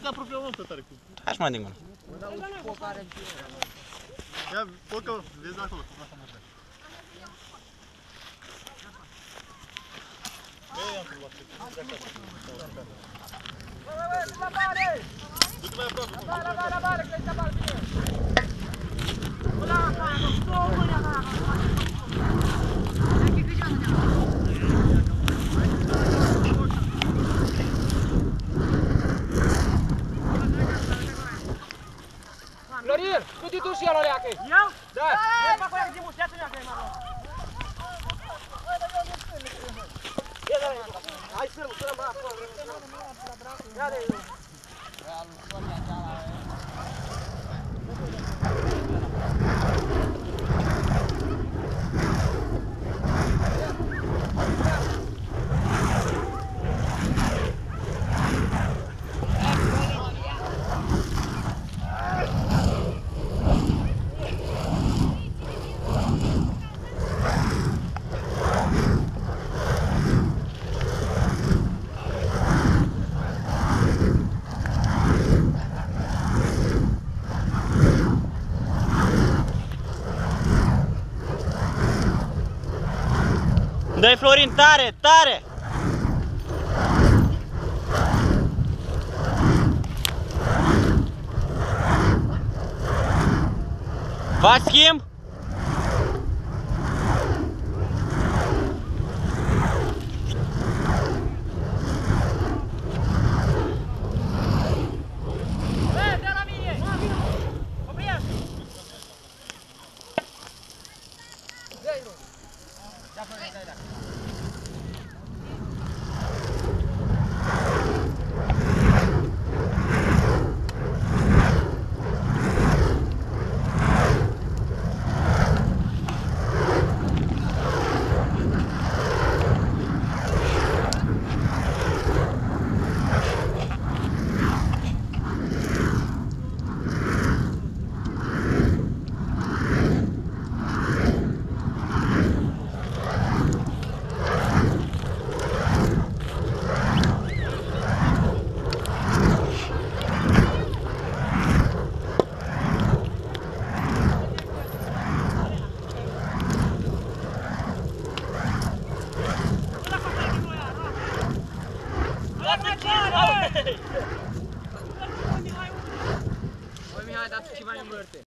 te apropie mult tare cu... Hai și mai din mână. Ia, focă, vezi de acolo. Du-te mai aproape. Florin, tu te duci el o leacă. Eu? Da. Eu fac o leacă de mult, ia-ți leacă, Dă-i Florin tare, tare! Faci schimb? Bă, dă la mine! Oprește! Dă-i, nu! Ia, Florin, dă-i, da. Băi Mihai, dar tu ce mai învârte?